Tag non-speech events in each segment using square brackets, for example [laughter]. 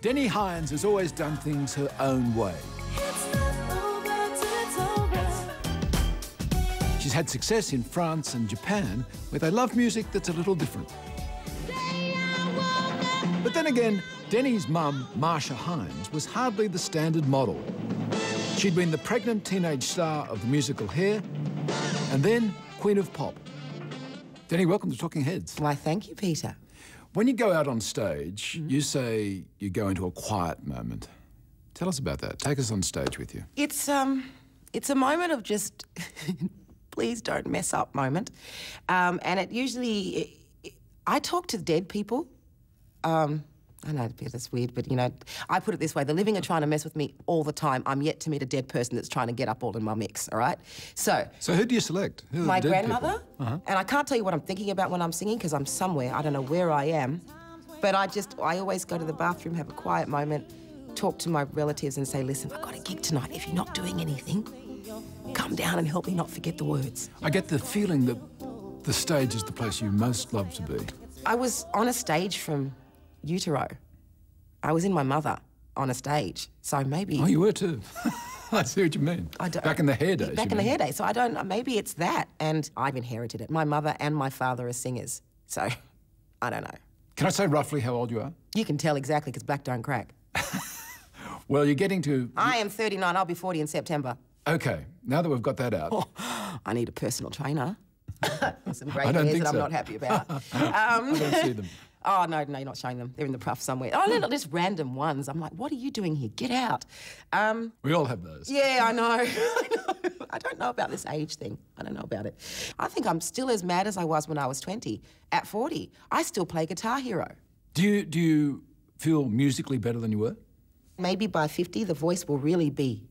Deni Hines has always done things her own way. She's had success in France and Japan, where they love music that's a little different. But then again, Deni's mum, Marcia Hines, was hardly the standard model. She'd been the pregnant teenage star of the musical Hair, and then Queen of Pop. Deni, welcome to Talking Heads. Why, thank you, Peter. When you go out on stage, mm. you say you go into a quiet moment. Tell us about that. Take us on stage with you. It's um, it's a moment of just [laughs] please don't mess up moment, um, and it usually I talk to dead people. Um, I know that's weird, but you know, I put it this way: the living are trying to mess with me all the time. I'm yet to meet a dead person that's trying to get up all in my mix. All right, so. So who do you select? my grandmother, uh -huh. and I can't tell you what I'm thinking about when I'm singing because I'm somewhere. I don't know where I am, but I just I always go to the bathroom, have a quiet moment, talk to my relatives, and say, "Listen, I've got a gig tonight. If you're not doing anything, come down and help me not forget the words." I get the feeling that the stage is the place you most love to be. I was on a stage from utero. I was in my mother on a stage, so maybe. Oh, you were too. [laughs] I see what you mean. I don't, back in the hair days. Back in mean. the hair days. So I don't. Maybe it's that, and I've inherited it. My mother and my father are singers, so [laughs] I don't know. Can I say roughly how old you are? You can tell exactly because black don't crack. [laughs] well, you're getting to. I am 39. I'll be 40 in September. Okay. Now that we've got that out. Oh, I need a personal trainer. Some great hairs that so. I'm not happy about. Um, I don't see them. Oh, no, no, you're not showing them. They're in the puff somewhere. Oh, they're not just random ones. I'm like, what are you doing here? Get out. Um, we all have those. Yeah, I know. [laughs] I know. I don't know about this age thing. I don't know about it. I think I'm still as mad as I was when I was 20. At 40, I still play Guitar Hero. Do you, do you feel musically better than you were? Maybe by 50, the voice will really be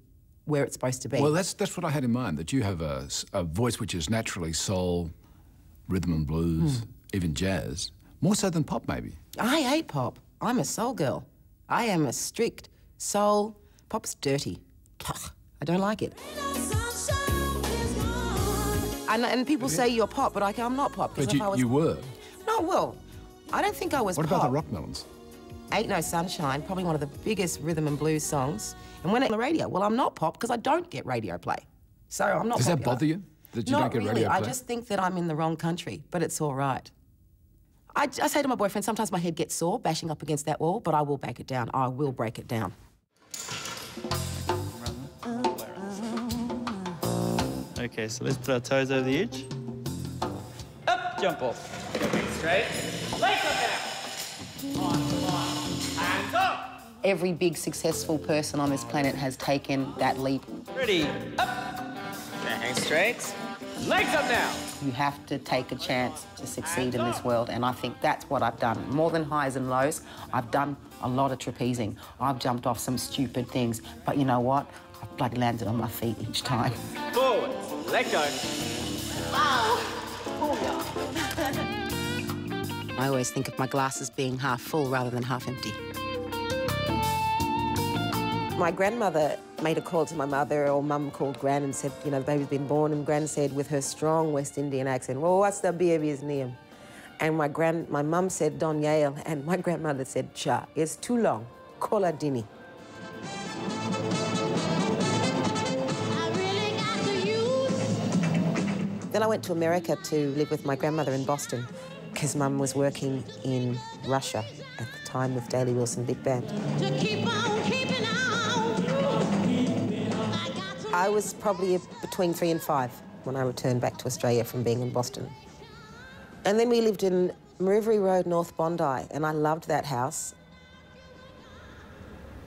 where it's supposed to be. Well, that's, that's what I had in mind, that you have a, a voice which is naturally soul, rhythm and blues, mm. even jazz. More so than pop, maybe. I hate pop. I'm a soul girl. I am a strict soul. Pop's dirty. I don't like it. And, and people say you're pop, but I, I'm not pop. But you, was, you were. No, well, I don't think I was What pop. about the Rockmelons? Ain't No Sunshine, probably one of the biggest rhythm and blues songs. And when it on the radio, well, I'm not pop because I don't get radio play. So I'm not Does popular. that bother you? That you not don't get really. radio play? I just think that I'm in the wrong country, but it's all right. I, I say to my boyfriend, sometimes my head gets sore bashing up against that wall, but I will back it down. I will break it down. Okay, so let's put our toes over the edge. Up, jump off. Straight. Legs up On, on. Hands up. Every big successful person on this planet has taken that leap. Ready, up. Hang straight. Legs up now. You have to take a chance to succeed in this world, and I think that's what I've done. More than highs and lows, I've done a lot of trapezing. I've jumped off some stupid things, but you know what? I've bloody landed on my feet each time. Forward, let go. Wow. I always think of my glasses being half full rather than half empty. My grandmother made a call to my mother, or mum called Gran and said, you know, the baby's been born, and Gran said with her strong West Indian accent, well, what's the baby's name? And my grand, my mum said Don Yale, [laughs] and my grandmother said, Cha, it's too long, call her Deni. Then I went to America to live with my grandmother in Boston because mum was working in Russia at the time with Daly-Wilson Big Band. I was probably between three and five when I returned back to Australia from being in Boston. And then we lived in Maroubra Road, North Bondi, and I loved that house.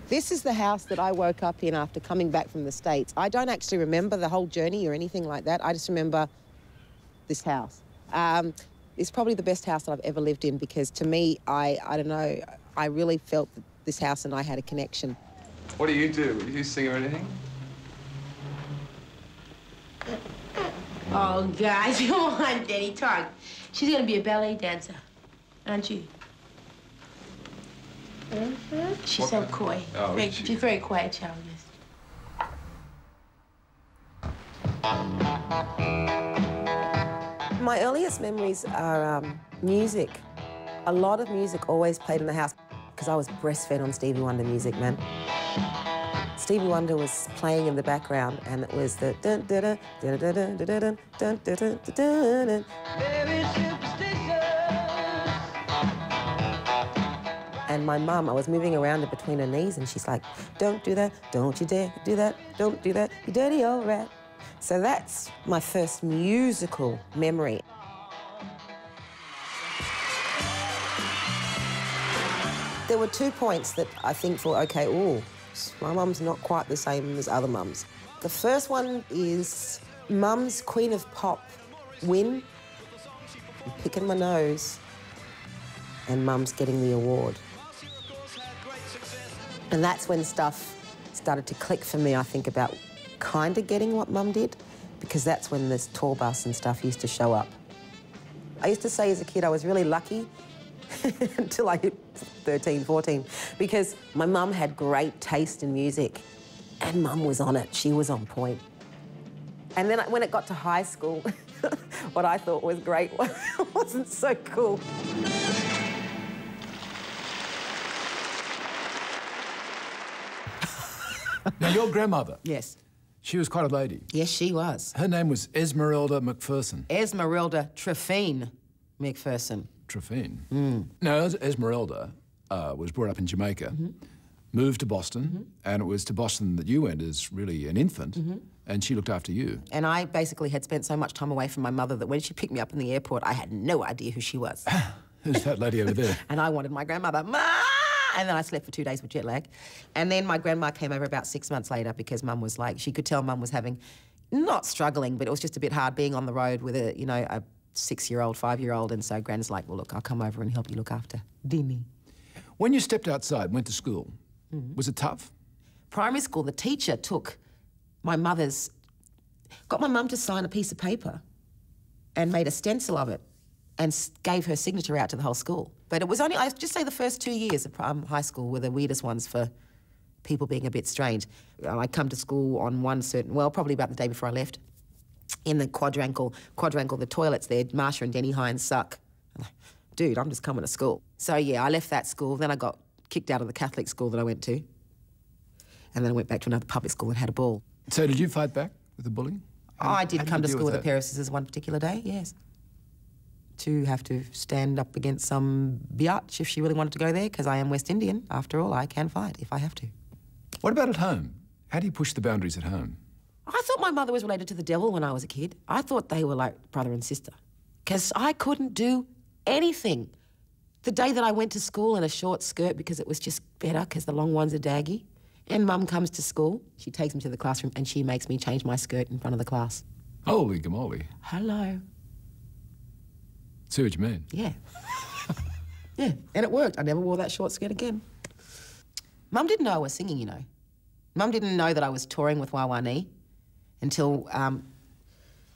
This is the house that I woke up in after coming back from the States. I don't actually remember the whole journey or anything like that. I just remember this house. Um, it's probably the best house that I've ever lived in because to me, I, I don't know, I really felt that this house and I had a connection. What do you do? Do you sing or anything? [laughs] Oh, guys, come on, Daddy, talk. She's gonna be a ballet dancer, aren't you? Mm -hmm. She's what? so coy. Oh, very, she... She's very quiet, childless. My earliest memories are um, music. A lot of music always played in the house because I was breastfed on Stevie Wonder music, man. Stevie Wonder was playing in the background, and it was the dun dun dun dun dun dun dun dun dun dun dun. And my mum, I was moving around in between her knees, and she's like, "Don't do that! Don't you dare do that! Don't do that! You dirty old rat!" So that's my first musical memory. There were two points that I think thought, okay, oh, my mum's not quite the same as other mums. The first one is mum's Queen of Pop win, I'm picking my nose, and mum's getting the award. And that's when stuff started to click for me, I think, about kind of getting what mum did, because that's when this tour bus and stuff used to show up. I used to say as a kid I was really lucky [laughs] until I 13, 14, because my mum had great taste in music and mum was on it. She was on point. And then when it got to high school, [laughs] what I thought was great [laughs] wasn't so cool. [laughs] Now, your grandmother, Yes. she was quite a lady. Yes, she was. Her name was Esmeralda McPherson. Esmeralda Trefine McPherson. Trefine. Mm. Now, Es- Esmeralda uh, was brought up in Jamaica, mm-hmm. moved to Boston, mm-hmm. and it was to Boston that you went as really an infant, mm-hmm. and she looked after you. And I basically had spent so much time away from my mother that when she picked me up in the airport, I had no idea who she was. [laughs] Who's that lady over there? [laughs] and I wanted my grandmother, Ma! And then I slept for two days with jet lag. And then my grandma came over about six months later because mum was like, she could tell mum was having, not struggling, but it was just a bit hard being on the road with a, you know, a six year old, five year old. And so Gran's like, well, look, I'll come over and help you look after Deni. When you stepped outside, went to school, was it tough? primary school, the teacher took my mother's, got my mum to sign a piece of paper and made a stencil of it and gave her signature out to the whole school. But it was only, I just say the first two years of um, high school were the weirdest ones for people being a bit strange. I come to school on one certain, well, probably about the day before I left, in the quadrangle, quadrangle, the toilets there, Marcia and Deni Hines suck. Dude, I'm just coming to school. So yeah, I left that school. Then I got kicked out of the Catholic school that I went to. And then I went back to another public school and had a ball. So did you fight back with the bullying? How I did come to school with a pair of scissors one particular day, yes. To have to stand up against some biatch if she really wanted to go there, because I am West Indian. After all, I can fight if I have to. What about at home? How do you push the boundaries at home? I thought my mother was related to the devil when I was a kid. I thought they were like brother and sister. Because I couldn't do anything. The day that I went to school in a short skirt because it was just better because the long ones are daggy. And mum comes to school, she takes me to the classroom and she makes me change my skirt in front of the class. Holy gamoly. Hello. See what you mean. Yeah. [laughs] yeah, and it worked. I never wore that short skirt again. Mum didn't know I was singing, you know. Mum didn't know that I was touring with Wa Wa Nee until um,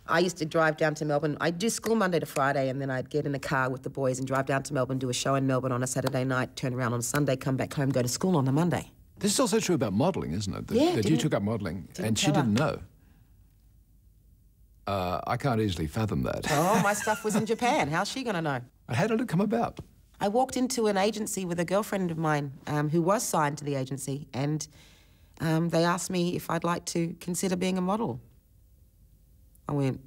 I used to drive down to Melbourne. I'd do school Monday to Friday, and then I'd get in a car with the boys and drive down to Melbourne, do a show in Melbourne on a Saturday night, turn around on Sunday, come back home, go to school on a Monday. This is also true about modelling, isn't it? That, Yeah, that you took up modelling and she her. didn't know. Uh, I can't easily fathom that. Oh, my [laughs] stuff was in Japan. How's she going to know? How did it come about? I walked into an agency with a girlfriend of mine um, who was signed to the agency, and um, they asked me if I'd like to consider being a model. I went,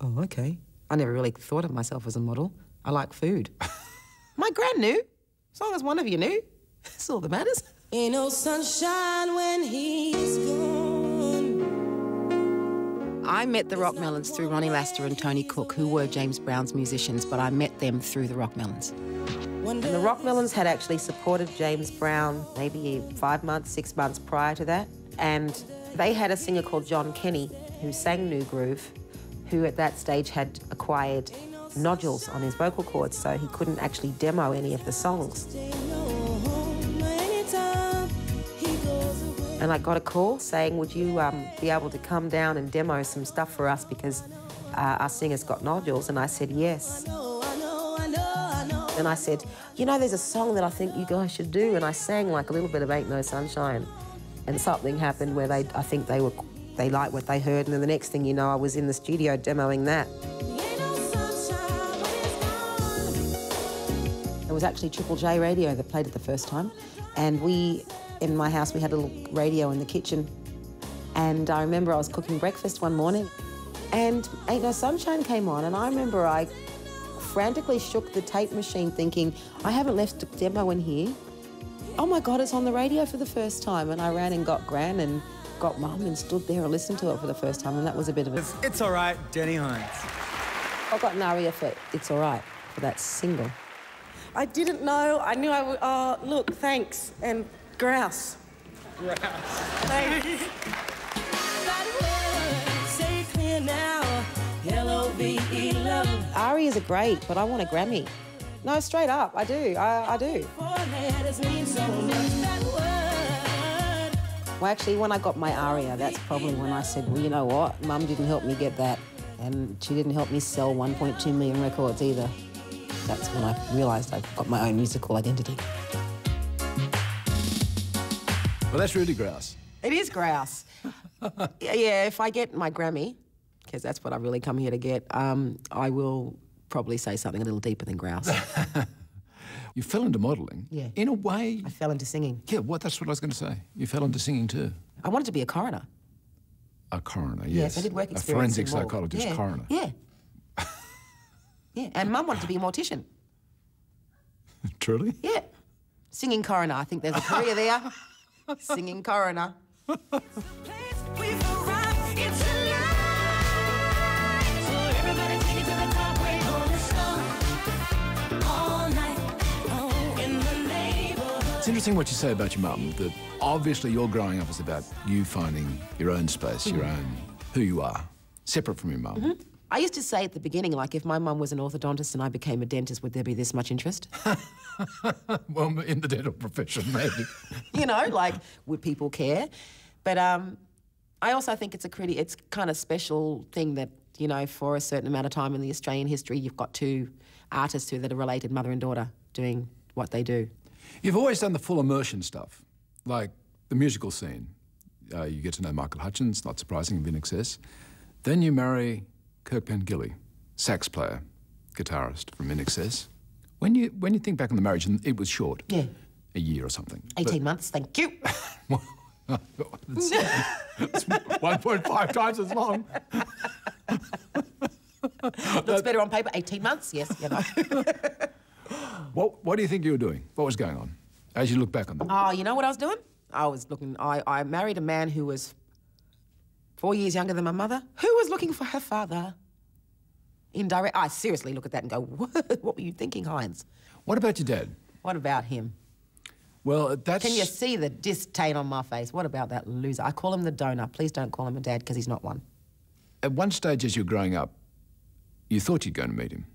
oh, okay. I never really thought of myself as a model. I like food. [laughs] My gran knew. As long as one of you knew, [laughs] that's all that matters. Ain't no sunshine when he's gone. I met the Rockmelons through Ronnie Laster and Tony Cook, who were James Brown's musicians, but I met them through the Rockmelons. And the Rockmelons had actually supported James Brown maybe five months, six months prior to that. And they had a singer called John Kenny who sang New Groove, who at that stage had acquired nodules on his vocal cords, so he couldn't actually demo any of the songs. And I got a call saying, Would you um, be able to come down and demo some stuff for us because uh, our singer's got nodules? And I said, Yes. I know, I know, I know. And I said, You know, there's a song that I think you guys should do. And I sang like a little bit of Ain't No Sunshine. And something happened where they, I think they were, they liked what they heard. And then the next thing you know, I was in the studio demoing that. Gone. was actually Triple J radio that played it the first time. And we, in my house, we had a little radio in the kitchen. And I remember I was cooking breakfast one morning and Ain't No Sunshine came on. And I remember I frantically shook the tape machine thinking, I haven't left a demo in here. Oh my God, it's on the radio for the first time. And I ran and got Gran and got Mum and stood there and listened to it for the first time. And that was a bit of a... It's, it's all right, Deni Hines. I got an ARIA for It's All Right for that single. I didn't know. I knew I would. Oh, look, thanks. And grouse. Grouse. Thanks. ARIAs are great, but I want a Grammy. No, straight up, I do. I, I do. Four letters mean so much. That word. Well, actually, when I got my ARIA, that's probably when I said, well, you know what? Mum didn't help me get that, and she didn't help me sell 1.2 million records either. That's when I realised I've got my own musical identity. Well, that's really grouse. It is grouse. [laughs] yeah, yeah, if I get my Grammy, because that's what I really come here to get, um, I will probably say something a little deeper than grouse. [laughs] You fell into modelling. Yeah. In a way. I fell into singing. Yeah, what? That's what I was going to say. You fell into singing too. I wanted to be a coroner. A coroner, yes. I did work A forensic psychologist yeah. coroner. Yeah. [laughs] yeah, and Mum wanted to be a mortician. [laughs] Truly? Yeah. Singing coroner. I think there's a career there. Singing coroner. It's interesting what you say about your mum, that obviously your growing up is about you finding your own space, your Mm-hmm. own who you are, separate from your mum. I used to say at the beginning, like, if my mum was an orthodontist and I became a dentist, would there be this much interest? [laughs] Well, in the dental profession, maybe. [laughs] you know, like, would people care? But um, I also think it's a pretty, it's kind of special thing that, you know, for a certain amount of time in the Australian history, you've got two artists who that are related, mother and daughter, doing what they do. You've always done the full immersion stuff, like the musical scene. Uh, you get to know Michael Hutchence, not surprising, in INXS. Then you marry Kirk Pengilly, sax player, guitarist from INXS. When you when you think back on the marriage, and it was short, Yeah. a year or something. 18 months, thank you. [laughs] it's, it's 1.5 times as long. Looks better on paper, 18 months, yes, you know. [laughs] [gasps] What What do you think you were doing? What was going on as you look back on that? Oh, uh, you know what I was doing? I was looking, I, I married a man who was four years younger than my mother, who was looking for her father. Indirect, I seriously look at that and go, what, [laughs] what were you thinking, Hines? What about your dad? What about him? Well, that's Can you see the disdain on my face? What about that loser? I call him the donor. Please don't call him a dad because he's not one. at one stage as you were growing up, you thought you'd go and meet him.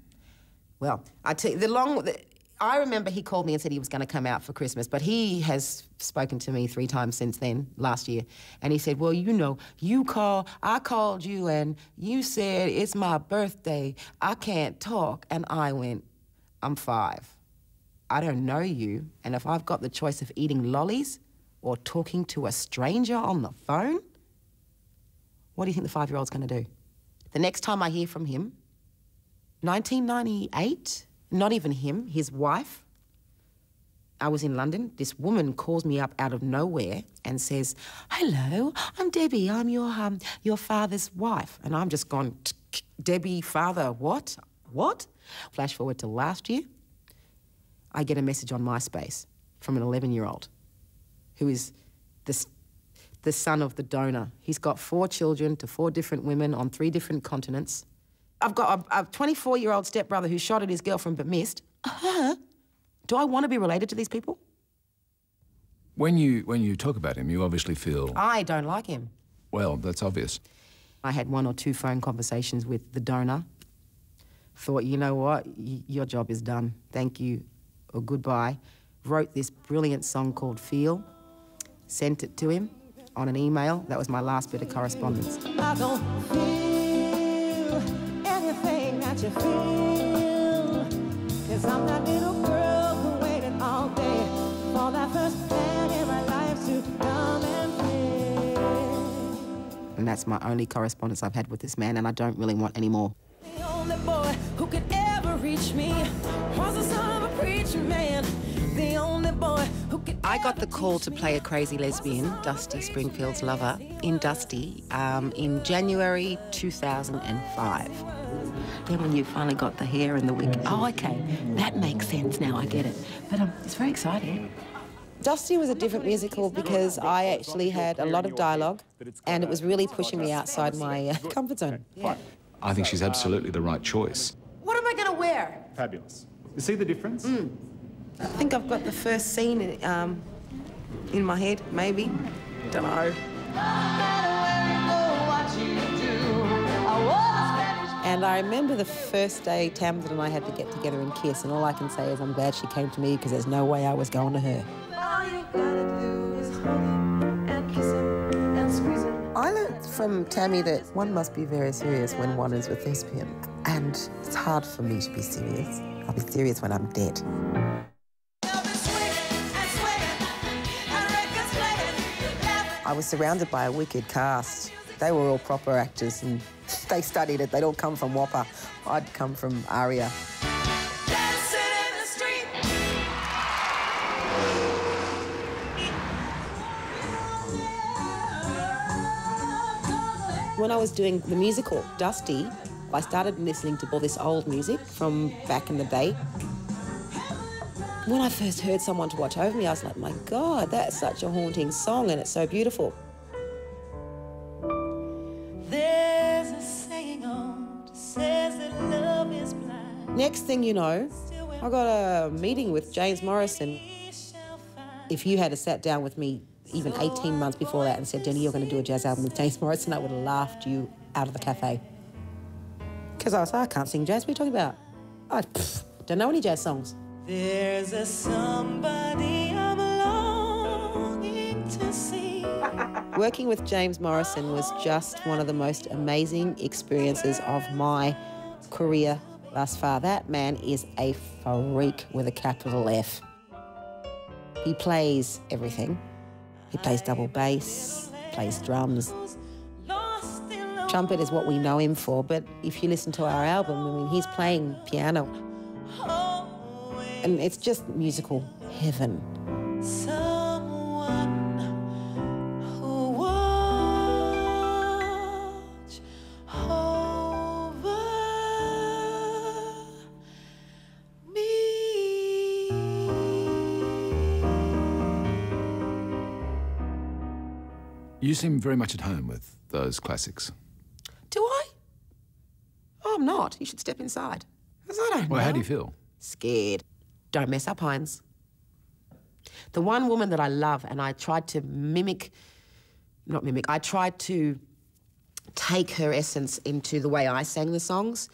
Well, I tell you, the long. The, I remember he called me and said he was going to come out for Christmas, but he has spoken to me three times since then, last year, and he said, "Well, you know, you call, I called you, and you said it's my birthday. I can't talk," and I went, "I'm five. I don't know you, and if I've got the choice of eating lollies or talking to a stranger on the phone, what do you think the five-year-old's going to do?" The next time I hear from him, 1998, not even him, his wife. I was in London. This woman calls me up out of nowhere and says, "Hello, I'm Debbie. I'm your um, your father's wife." And I'm just gone, "T- t- "Debbie, father, what? What?" Flash forward to last year. I get a message on MySpace from an 11-year-old who is the the son of the donor. He's got four children to four different women on three different continents. I've got a 24 year old stepbrother who shot at his girlfriend but missed. Uh-huh. Do I want to be related to these people? When you when you talk about him, you obviously feel I don't like him. well. That's obvious. I had one or two phone conversations with the donor. Thought, you know what, y- your job is done. Thank you, or goodbye. Wrote this brilliant song called Feel, sent it to him on an email. That was my last bit of correspondence. I don't feel anything that you feel. Cause I'm that little girl who waited all day for that first man in my life to come and play. And that's my only correspondence I've had with this man, and I don't really want any more. The only boy who could ever reach me was the son of a preacher man, the only boy who could I got the call to play a crazy lesbian, Dusty Springfield's lover, in Dusty um, in January 2005. Then when you finally got the hair and the wig, oh, okay, that makes sense now, I get it. But um, it's very exciting. Dusty was a different musical because I actually had a lot of dialogue and it was really pushing me outside my uh, [laughs] comfort zone. I think she's absolutely the right choice. What am I going to wear? Fabulous. You see the difference? I think I've got the first scene in, um, in my head, maybe. Don't know. And I remember the first day Tamsin and I had to get together and kiss, and all I can say is I'm glad she came to me because there's no way I was going to her. I learned from Tammy that one must be very serious when one is with thespian, and it's hard for me to be serious. I'll be serious when I'm dead. I was surrounded by a wicked cast. They were all proper actors and they studied it. They'd all come from WAAPA. I'd come from ARIA. When I was doing the musical, Dusty, I started listening to all this old music from back in the day. When I first heard Someone to Watch Over Me, I was like, my God, that's such a haunting song and it's so beautiful. Next thing you know, I got a meeting with James Morrison. If you had sat down with me even 18 months before that and said, Jenny, you're going to do a jazz album with James Morrison, I would have laughed you out of the cafe. Because I was like, I can't sing jazz. What are you talking about? I pff, don't know any jazz songs. There's a somebody I'm longing to see. [laughs] Working with James Morrison was just one of the most amazing experiences of my career thus far. That man is a freak with a capital F. He plays everything. He plays double bass, plays drums. Trumpet is what we know him for, but if you listen to our album, I mean, he's playing piano. And it's just musical heaven. Someone You seem very much at home with those classics. Do I? Oh, I'm not. You should step inside. 'Cause I don't Well, know. how do you feel? Scared. Don't mess up, Hines. The one woman that I love, and I tried to mimic, not mimic, I tried to take her essence into the way I sang the songs,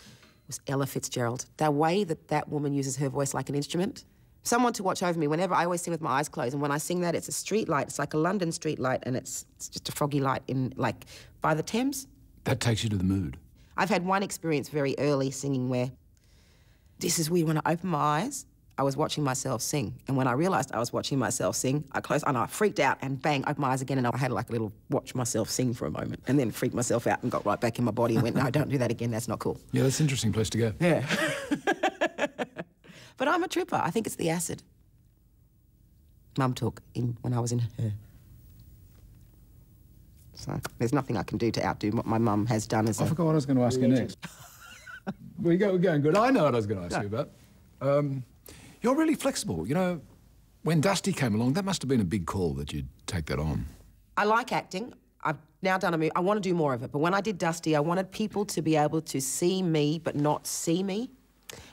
was Ella Fitzgerald. The way that that woman uses her voice like an instrument. Someone to watch over me. Whenever I always sing with my eyes closed, and when I sing that, it's a street light. It's like a London street light, and it's, it's just a foggy light in like by the Thames. That takes you to the mood. I've had one experience very early singing where this is weird. When I opened my eyes, I was watching myself sing. And when I realized I was watching myself sing, I closed and I freaked out and bang, opened my eyes again. And I had like a little watch myself sing for a moment and then freaked myself out and got right back in my body and went, no, don't do that again. That's not cool. Yeah, that's an interesting place to go. Yeah. [laughs] but I'm a tripper. I think it's the acid. Mum took in when I was in her. So there's nothing I can do to outdo what my mum has done as I a forgot what I was going to ask you next. we go, we're going good. I know what I was going to ask you about. Um, you're really flexible. You know, when Dusty came along, that must have been a big call that you'd take that on. I like acting. I've now done a movie. I want to do more of it. But when I did Dusty, I wanted people to be able to see me but not see me.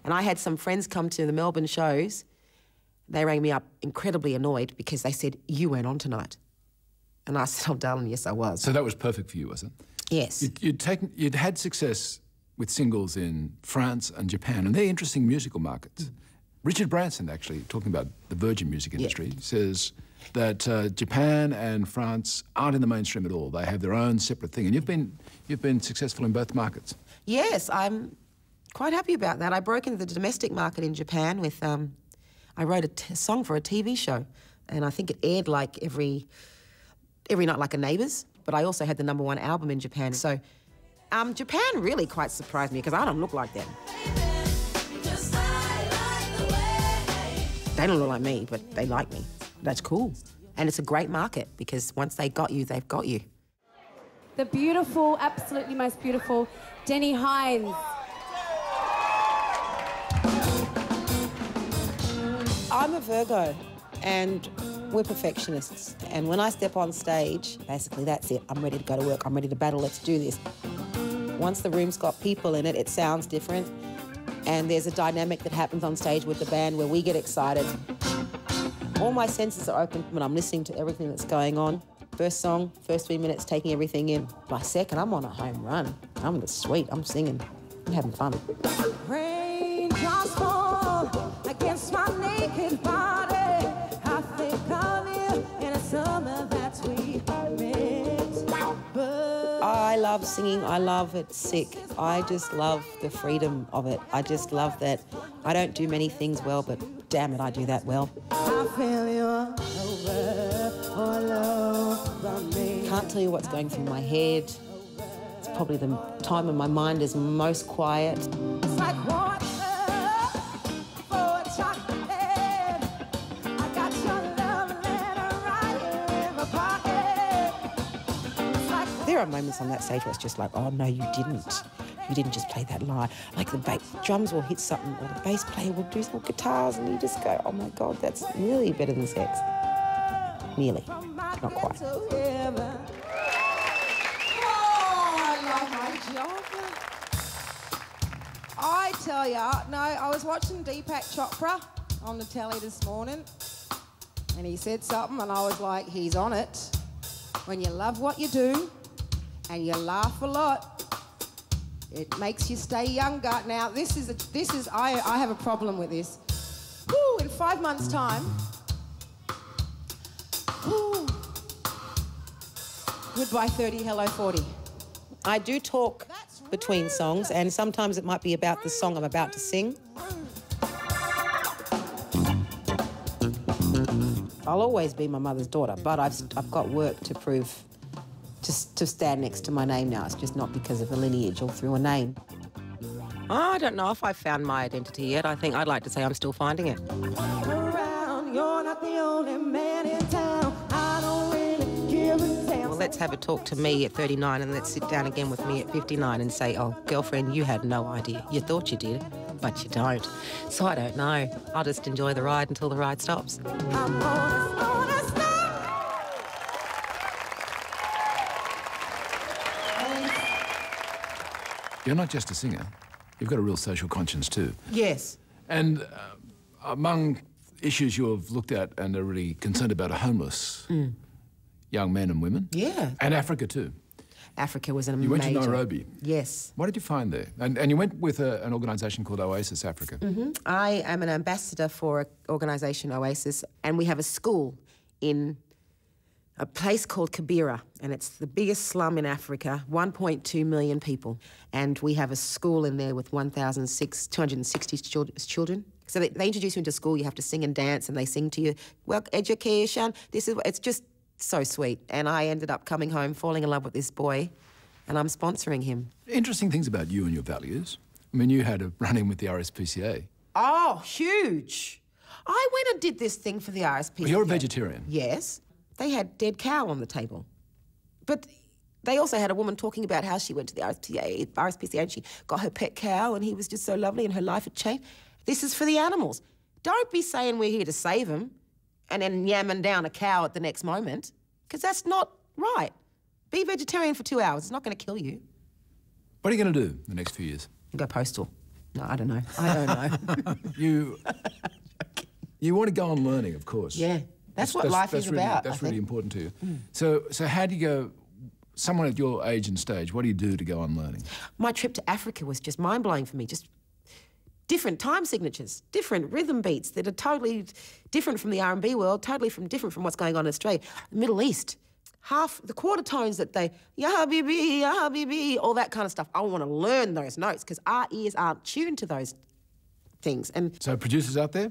And I had some friends come to the Melbourne shows. They rang me up incredibly annoyed because they said, You weren't on tonight. And I [laughs] said, Oh, darling, yes, I was. So that was perfect for you, was it? yes. You'd, you'd taken, you'd had success with singles in France and Japan, and they're interesting musical markets. Richard Branson, actually, talking about the Virgin music industry, says that uh, Japan and France aren't in the mainstream at all. They have their own separate thing, and you've been you've been successful in both markets. Yes, I'm quite happy about that. I broke into the domestic market in Japan with, um, I wrote a t- song for a TV show, and I think it aired like every every night, like a Neighbours. But I also had the number one album in Japan. So um, Japan really quite surprised me because I don't look like them. They don't look like me, but they like me. That's cool. And it's a great market because once they got you, they've got you. The beautiful, absolutely most beautiful Deni Hines. I'm a Virgo and we're perfectionists. And when I step on stage, basically that's it. I'm ready to go to work. I'm ready to battle. Let's do this. Once the room's got people in it, it sounds different. And there's a dynamic that happens on stage with the band where we get excited. All my senses are open when I'm listening to everything that's going on. First song, first three minutes, taking everything in. By second, I'm on a home run. I'm in the. I'm singing. I'm having fun. Singing. I love it sick. I just love the freedom of it. I just love that I don't do many things well, but damn it, I do that well. Can't tell you what's going through my head. It's probably the time when my mind is most quiet. There are moments on that stage where it's just like, oh no, you didn't. You didn't just play that line. Like the drums will hit something, or the bass player will do some guitars, and you just go, oh my god, that's really better than sex. Nearly, not quite. I tell ya, no, I was watching Deepak Chopra on the telly this morning, and he said something, and I was like, he's on it. When you love what you do, and you laugh a lot, it makes you stay younger. Now, this is a, this is I, I have a problem with this. Woo, in five months' time. Woo. Goodbye 30, hello 40. I do talk between songs, and sometimes it might be about the song I'm about to sing. I'll always be my mother's daughter, but I've, I've got work to prove to, to stand next to my name now. It's just not because of a lineage or through a name. I don't know if I've found my identity yet. I think I'd like to say I'm still finding it. Around, you're not the only man in town. I don't really give a damn. Well, let's have a talk to me at 39 and let's sit down again with me at 59 and say, oh, girlfriend, you had no idea. You thought you did, but you don't. So I don't know. I'll just enjoy the ride until the ride stops. You're not just a singer, you've got a real social conscience too. Yes. And uh, among issues you have looked at and are really concerned about are homeless young men and women. Yeah. And Africa too. Africa was an You went to Nairobi. Yes. What did you find there? And, and you went with a, an organisation called Oasis Africa. hmm I am an ambassador for an organisation, Oasis, and we have a school in a place called Kibera, and it's the biggest slum in Africa, 1.2 million people. And we have a school in there with 1,260 chil- children. So they, they introduce you into school, you have to sing and dance, and they sing to you, well, education, this is, it's just so sweet. And I ended up coming home, falling in love with this boy, and I'm sponsoring him. Interesting things about you and your values. I mean, you had a run in with the RSPCA. Oh, huge. I went and did this thing for the RSPCA. You're a vegetarian. Yes. They had dead cow on the table. But they also had a woman talking about how she went to the RSPCA, RSPCA and she got her pet cow and he was just so lovely and her life had changed. This is for the animals. Don't be saying we're here to save them and then yamming down a cow at the next moment, because that's not right. Be vegetarian for two hours. It's not going to kill you. What are you going to do in the next few years? Go postal. No, I don't know. I don't know. [laughs] you you want to go on learning, of course. Yeah. That's what life is really, about, That's really important to you. Mm. So, so how do you go? Someone at your age and stage, what do you do to go on learning? My trip to Africa was just mind blowing for me. Just different time signatures, different rhythm beats that are totally different from the R and B world, totally from different from what's going on in Australia. Middle East, half the quarter tones that they ya habibi, ya habibi, all that kind of stuff. I want to learn those notes because our ears aren't tuned to those things. And So, producers out there,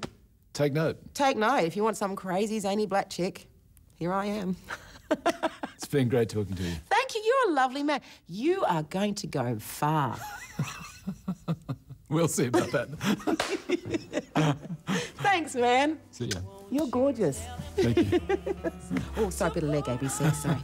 take note. take note if you want some crazy zany black chick. Here I am. [laughs] It's been great talking to you. Thank you. You're a lovely man. You are going to go far. [laughs] We'll see about that. [laughs] Thanks, man. See ya. You're gorgeous. Thank you. oh, sorry, bit of leg ABC, sorry.